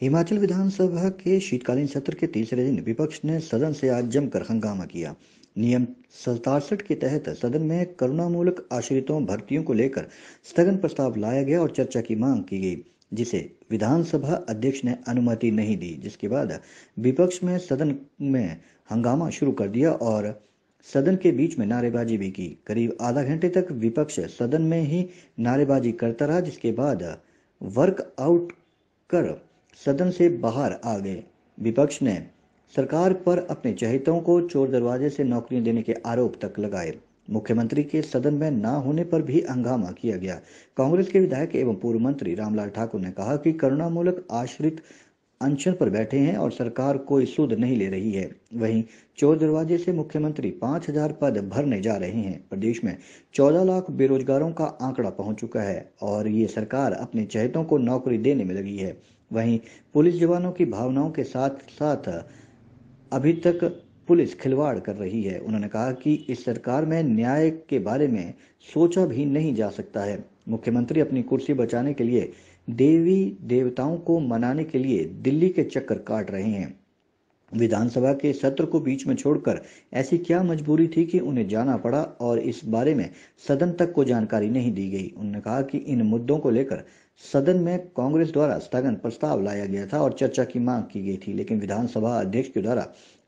हिमाचल विधानसभा के शीतकालीन सत्र के तीसरे दिन विपक्ष ने सदन से आज जमकर हंगामा किया। नियम सतासठ के तहत सदन में करुणामूलक आश्रितों भर्तियों को लेकर स्थगन प्रस्ताव लाया गया और चर्चा की मांग की गई, जिसे विधानसभा अध्यक्ष ने अनुमति नहीं दी। जिसके बाद विपक्ष में सदन में हंगामा शुरू कर दिया और सदन के बीच में नारेबाजी भी की। करीब आधा घंटे तक विपक्ष सदन में ही नारेबाजी करता रहा, जिसके बाद वर्कआउट कर सदन से बाहर आ गए। विपक्ष ने सरकार पर अपने चहेतों को चोर दरवाजे से नौकरियाँ देने के आरोप तक लगाए। मुख्यमंत्री के सदन में न होने पर भी हंगामा किया गया। कांग्रेस के विधायक एवं पूर्व मंत्री रामलाल ठाकुर ने कहा कि करुणामूलक आश्रित अनशन पर बैठे हैं और सरकार कोई सुध नहीं ले रही है। वहीं चोर दरवाजे से मुख्यमंत्री पाँच हज़ार पद भरने जा रहे हैं। प्रदेश में चौदह लाख बेरोजगारों का आंकड़ा पहुँच चुका है और ये सरकार अपने चहितों को नौकरी देने में लगी है। वहीं पुलिस जवानों की भावनाओं के साथ साथ अभी तक पुलिस खिलवाड़ कर रही है। उन्होंने कहा कि इस सरकार में न्याय के बारे में सोचा भी नहीं जा सकता है। मुख्यमंत्री अपनी कुर्सी बचाने के लिए देवी देवताओं को मनाने के लिए दिल्ली के चक्कर काट रहे हैं। विधानसभा के सत्र को बीच में छोड़कर ऐसी क्या मजबूरी थी कि उन्हें जाना पड़ा और इस बारे में सदन तक को जानकारी नहीं दी गई। उन्होंने कहा कि इन मुद्दों को लेकर सदन में कांग्रेस द्वारा स्थगन प्रस्ताव लाया गया था और चर्चा की मांग की गई थी, लेकिन विधानसभा अध्यक्ष के द्वारा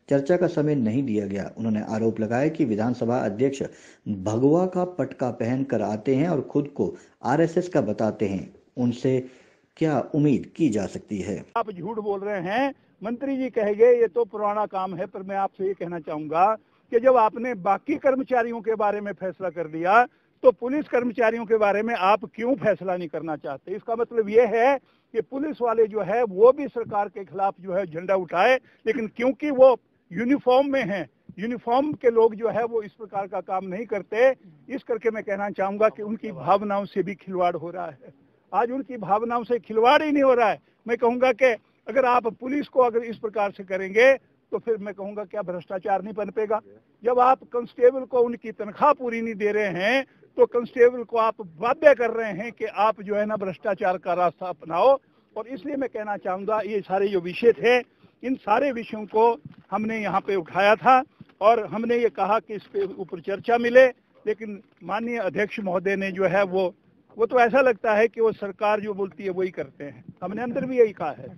चर्चा का समय नहीं दिया गया। उन्होंने आरोप लगाया कि विधानसभा अध्यक्ष भगवा का पटका पहन कर आते हैं और खुद को आरएसएस का बताते हैं। उनसे क्या उम्मीद की जा सकती है? आप झूठ बोल रहे हैं मंत्री जी कहेंगे ये तो पुराना काम है, पर मैं आपसे ये कहना चाहूँगा कि जब आपने बाकी कर्मचारियों के बारे में फैसला कर लिया तो पुलिस कर्मचारियों के बारे में आप क्यों फैसला नहीं करना चाहते? इसका मतलब ये है कि पुलिस वाले जो है, वो भी सरकार के खिलाफ जो है झंडा उठाए, लेकिन क्योंकि वो यूनिफॉर्म में हैं, यूनिफॉर्म के लोग जो है, वो इस प्रकार का काम नहीं करते। इस करके मैं कहना चाहूँगा कि उनकी भावनाओं से भी खिलवाड़ हो रहा है। आज उनकी भावनाओं से खिलवाड़ ही नहीं हो रहा है। मैं कहूँगा कि अगर आप पुलिस को अगर इस प्रकार से करेंगे तो फिर मैं कहूँगा क्या भ्रष्टाचार नहीं पनपेगा जब आप कंस्टेबल को उनकी तनख्वाह पूरी नहीं दे रहे हैं तो कंस्टेबल को आप बाध्य कर रहे हैं कि आप जो है ना भ्रष्टाचार का रास्ता अपनाओ। और इसलिए मैं कहना चाहूँगा, ये सारे जो विषय थे, इन सारे विषयों को हमने यहाँ पे उठाया था और हमने ये कहा कि इस पे ऊपर चर्चा मिले, लेकिन माननीय अध्यक्ष महोदय ने जो है वो वो तो ऐसा लगता है कि वो सरकार जो बोलती है वही करते हैं। हमने अंदर भी यही कहा है।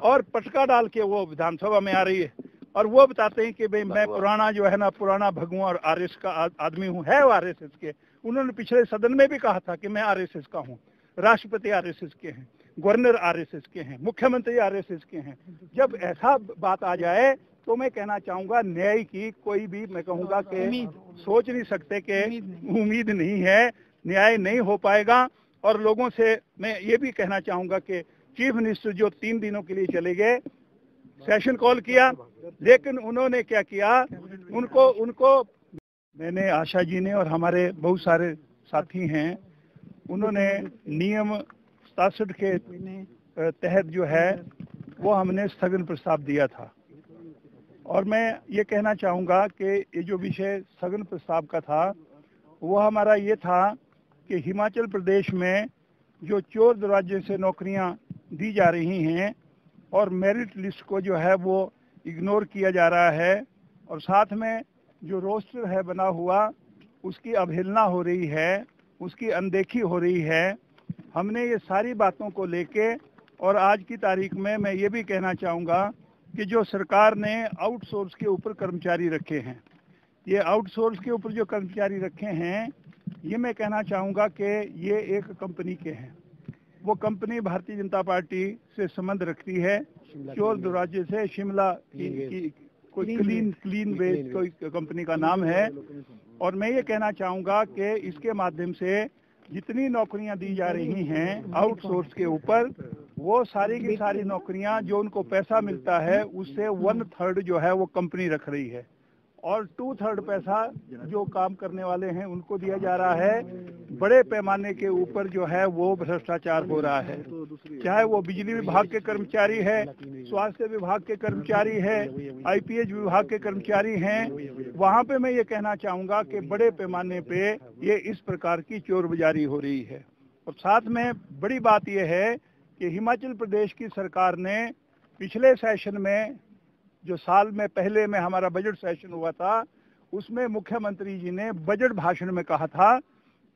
और पटका डाल के वो विधानसभा में आ रही है। और वो बताते हैं कि भाई मैं पुराना जो है ना पुराना भगवा और आरएसएस का आदमी हूँ है आर के। उन्होंने पिछले सदन में भी कहा था कि मैं आरएसएस का हूँ। राष्ट्रपति आर के हैं गवर्नर आरएसएस के हैं मुख्यमंत्री आरएसएस के हैं। जब ऐसा बात आ जाए तो मैं कहना चाहूँगा न्याय की कोई भी मैं कहूँगा कि सोच नहीं सकते कि उम्मीद नहीं है। न्याय नहीं हो पाएगा। और लोगों से मैं ये भी कहना चाहूँगा कि चीफ मिनिस्टर जो तीन दिनों के लिए चले गए सेशन कॉल किया, लेकिन उन्होंने क्या किया? उनको उनको मैंने आशा जी ने और हमारे बहुत सारे साथी हैं, उन्होंने नियम सतासठ के तहत जो है, वो हमने स्थगन प्रस्ताव दिया था। और मैं ये कहना चाहूँगा कि ये जो विषय स्थगन प्रस्ताव का था, वो हमारा ये था कि हिमाचल प्रदेश में जो चोर दरवाजे से नौकरियाँ दी जा रही हैं और मेरिट लिस्ट को जो है वो इग्नोर किया जा रहा है और साथ में जो रोस्टर है बना हुआ, उसकी अवहेलना हो रही है, उसकी अनदेखी हो रही है। हमने ये सारी बातों को लेके और आज की तारीख में मैं ये भी कहना चाहूँगा कि जो सरकार ने आउटसोर्स के ऊपर कर्मचारी रखे हैं, ये आउटसोर्स के ऊपर जो कर्मचारी रखे हैं ये मैं कहना चाहूँगा कि ये एक कंपनी के हैं। वो कंपनी भारतीय जनता पार्टी से संबंध रखती है चोर दुराजे से शिमला की, कोई क्लीन क्लीन वेस्ट कोई कंपनी का नाम है। और मैं ये कहना चाहूँगा कि इसके माध्यम से जितनी नौकरियाँ दी जा रही हैं आउटसोर्स के ऊपर वो सारी की सारी नौकरियाँ जो उनको पैसा मिलता है उससे वन थर्ड जो है वो कंपनी रख रही है। और टू थर्ड पैसा जो काम करने वाले हैं, उनको दिया जा रहा है। बड़े पैमाने के ऊपर जो है, वो भ्रष्टाचार हो रहा है। चाहे वो बिजली विभाग के कर्मचारी है, स्वास्थ्य विभाग के कर्मचारी है आईपीएच विभाग के कर्मचारी हैं, वहाँ पे मैं ये कहना चाहूँगा कि बड़े पैमाने पे ये इस प्रकार की चोर बाजारी हो रही है। और साथ में बड़ी बात यह है कि हिमाचल प्रदेश की सरकार ने पिछले सेशन में जो साल में पहले में हमारा बजट सेशन हुआ था, उसमें मुख्यमंत्री जी ने बजट भाषण में कहा था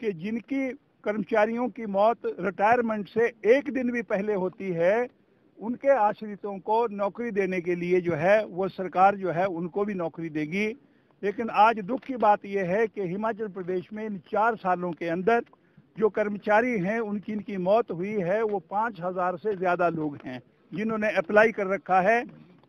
कि जिनकी कर्मचारियों की मौत रिटायरमेंट से एक दिन भी पहले होती है, उनके आश्रितों को नौकरी देने के लिए जो है, वो सरकार जो है, उनको भी नौकरी देगी। लेकिन आज दुख की बात यह है कि हिमाचल प्रदेश में इन चार सालों के अंदर जो कर्मचारी हैं, उनकी इनकी मौत हुई है, वो पाँच हज़ार से ज़्यादा लोग हैं, जिन्होंने अप्लाई कर रखा है।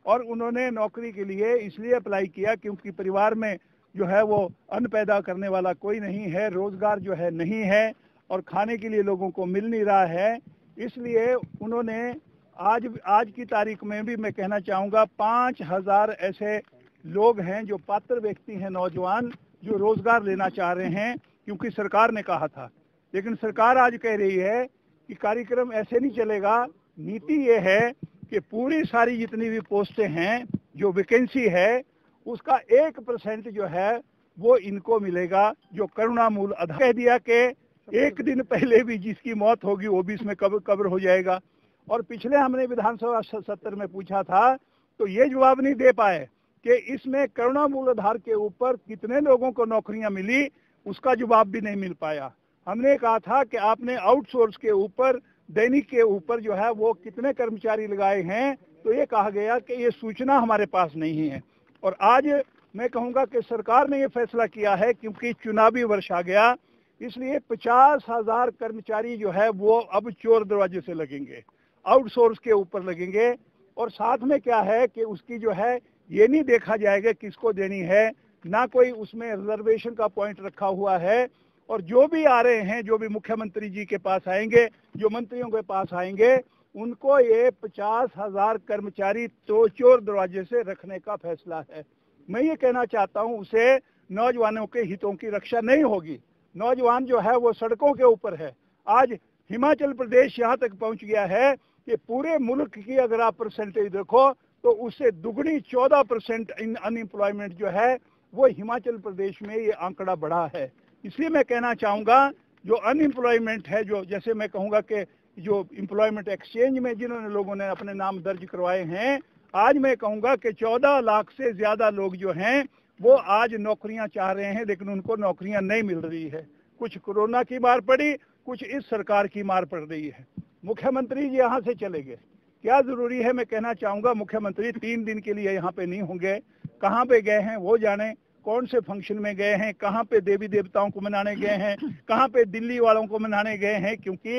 और उन्होंने नौकरी के लिए इसलिए अप्लाई किया क्योंकि परिवार में जो है वो अन्न पैदा करने वाला कोई नहीं है, रोज़गार जो है नहीं है और खाने के लिए लोगों को मिल नहीं रहा है। इसलिए उन्होंने आज आज की तारीख में भी मैं कहना चाहूँगा, पाँच हज़ार ऐसे लोग हैं जो पात्र व्यक्ति हैं नौजवान, जो रोज़गार लेना चाह रहे हैं, क्योंकि सरकार ने कहा था। लेकिन सरकार आज कह रही है कि कार्यक्रम ऐसे नहीं चलेगा। नीति ये है कि पूरी सारी जितनी भी पोस्टें हैं, जो वैकेंसी है, उसका एक परसेंट जो है, वो इनको मिलेगा, जो करुणामूल आधार। कह दिया कि एक दिन पहले भी जिसकी मौत होगी, वो भी इसमें कब्र कब्र हो जाएगा। और पिछले हमने विधानसभा सत्र में पूछा था तो ये जवाब नहीं दे पाए कि इसमें करुणा मूल आधार के ऊपर कितने लोगों को नौकरियाँ मिली, उसका जवाब भी नहीं मिल पाया। हमने कहा था कि आपने आउटसोर्स के ऊपर दैनिक के ऊपर जो है वो कितने कर्मचारी लगाए हैं तो ये कहा गया कि ये सूचना हमारे पास नहीं है। और आज मैं कहूँगा कि सरकार ने ये फैसला किया है क्योंकि चुनावी वर्ष आ गया, इसलिए पचास हज़ार कर्मचारी जो है वो अब चोर दरवाजे से लगेंगे, आउटसोर्स के ऊपर लगेंगे। और साथ में क्या है कि उसकी जो है, ये नहीं देखा जाएगा किसको देनी है, ना कोई उसमें रिजर्वेशन का पॉइंट रखा हुआ है। और जो भी आ रहे हैं, जो भी मुख्यमंत्री जी के पास आएँगे, जो मंत्रियों के पास आएँगे, उनको ये पचास हज़ार कर्मचारी तो चोर दरवाजे से रखने का फैसला है। मैं ये कहना चाहता हूँ, उसे नौजवानों के हितों की रक्षा नहीं होगी। नौजवान जो है, वो सड़कों के ऊपर है। आज हिमाचल प्रदेश यहाँ तक पहुँच गया है कि पूरे मुल्क की अगर आप परसेंटेज देखो तो उससे दुगनी चौदह परसेंट अनएम्प्लॉयमेंट जो है, वो हिमाचल प्रदेश में ये आंकड़ा बढ़ा है। इसलिए मैं कहना चाहूँगा, जो अनएम्प्लॉयमेंट है, जो जैसे मैं कहूँगा कि जो एम्प्लॉयमेंट एक्सचेंज में जिन्होंने लोगों ने अपने नाम दर्ज करवाए हैं, आज मैं कहूँगा कि चौदह लाख से ज़्यादा लोग जो हैं, वो आज नौकरियाँ चाह रहे हैं, लेकिन उनको नौकरियाँ नहीं मिल रही है। कुछ कोरोना की मार पड़ी, कुछ इस सरकार की मार पड़ रही है। मुख्यमंत्री जी यहाँ से चले गए। क्या ज़रूरी है? मैं कहना चाहूँगा, मुख्यमंत्री तीन दिन के लिए यहाँ पे नहीं होंगे। कहाँ पे गए हैं वो जाने। कौन से फ़ंक्शन में गए हैं कहाँ पे देवी देवताओं को मनाने गए हैं कहाँ पे दिल्ली वालों को मनाने गए हैं क्योंकि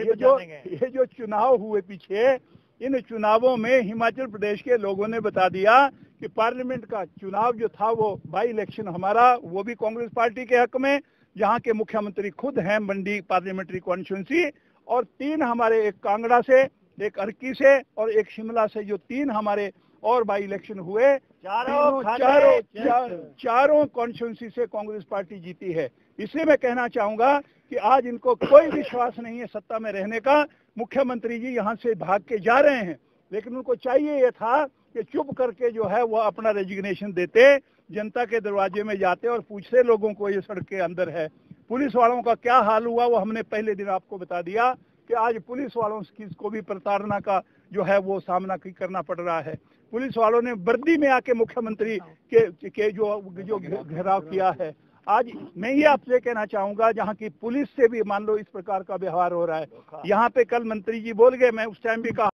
ये जो ये जो चुनाव हुए पीछे इन चुनावों में हिमाचल प्रदेश के लोगों ने बता दिया कि पार्लियामेंट का चुनाव जो था वो बाई इलेक्शन हमारा वो भी कांग्रेस पार्टी के हक में जहाँ के मुख्यमंत्री खुद हैं मंडी पार्लियामेंट्री कॉन्स्टिट्यूंसी और तीन हमारे एक कांगड़ा से एक अर्की से और एक शिमला से जो तीन हमारे और बाई इलेक्शन हुए चारों चारों चारों चारों कॉन्स्टिट्यूंसी से कांग्रेस पार्टी जीती है। इसलिए मैं कहना चाहूँगा कि आज इनको कोई विश्वास नहीं है सत्ता में रहने का। मुख्यमंत्री जी यहाँ से भाग के जा रहे हैं लेकिन उनको चाहिए ये था कि चुप करके जो है वो अपना रेजिग्नेशन देते जनता के दरवाजे में जाते और पूछते लोगों को ये सड़क के अंदर है। पुलिस वालों का क्या हाल हुआ वो हमने पहले दिन आपको बता दिया कि आज पुलिस वालों को भी प्रताड़ना का जो है वो सामना करना पड़ रहा है। पुलिस वालों ने वर्दी में आके मुख्यमंत्री के, के जो जो घेराव किया है। आज मैं ये आपसे कहना चाहूँगा जहाँ की पुलिस से भी मान लो इस प्रकार का व्यवहार हो रहा है। यहाँ पे कल मंत्री जी बोल गए मैं उस टाइम भी कहा